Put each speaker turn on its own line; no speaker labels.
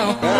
Oh.